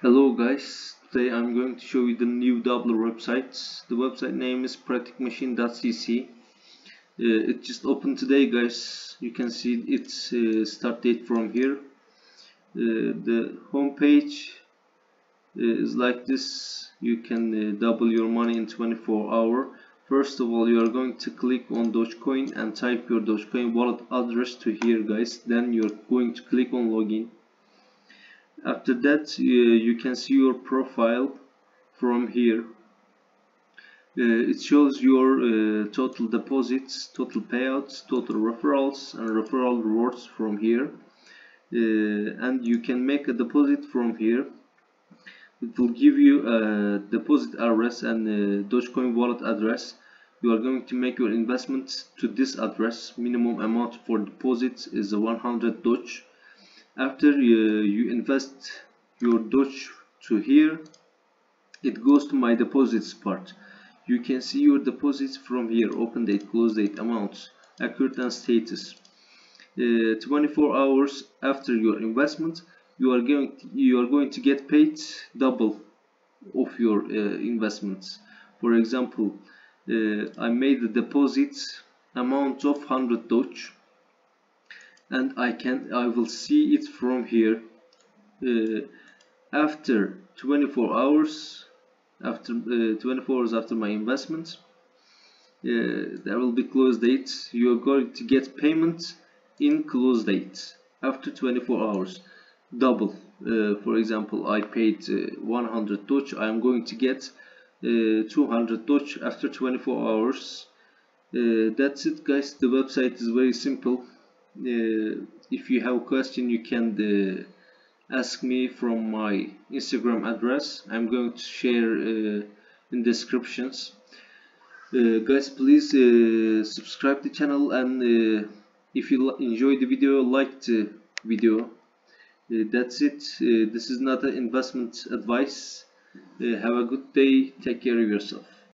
Hello guys, today I'm going to show you the new Doubler website. The website name is practik-machine.cc. Uh, it just opened today guys. You can see its uh, start date from here. Uh, the home page uh, is like this. You can uh, double your money in 24 hour. First of all, you are going to click on Dogecoin and type your Dogecoin wallet address to here guys. Then you're going to click on login after that uh, you can see your profile from here. Uh, it shows your uh, total deposits total payouts total referrals and referral rewards from here. Uh, and you can make a deposit from here. It will give you a deposit address and a Dogecoin wallet address. You are going to make your investment to this address. Minimum amount for deposits is 100 Doge after you, you invest your Doge to here it goes to my deposits part. You can see your deposits from here open date close date amounts accurate and status. Uh, 24 hours after your investment you are going to, you are going to get paid double of your uh, investments. For example uh, I made the deposit amount of 100 Doge and I can I will see it from here uh, after 24 hours after uh, 24 hours after my investment uh, there will be close date you are going to get payment in close date after 24 hours. Double uh, for example I paid uh, 100 Doge I am going to get uh, 200 Doge after 24 hours. That's it guys. The website is very simple if you have a question you can uh, ask me from my Instagram address. I'm going to share uh, in descriptions. Guys please subscribe the channel and if you enjoy the video like the video. Uh, that's it. Uh, this is not an investment advice. Uh, have a good day. Take care of yourself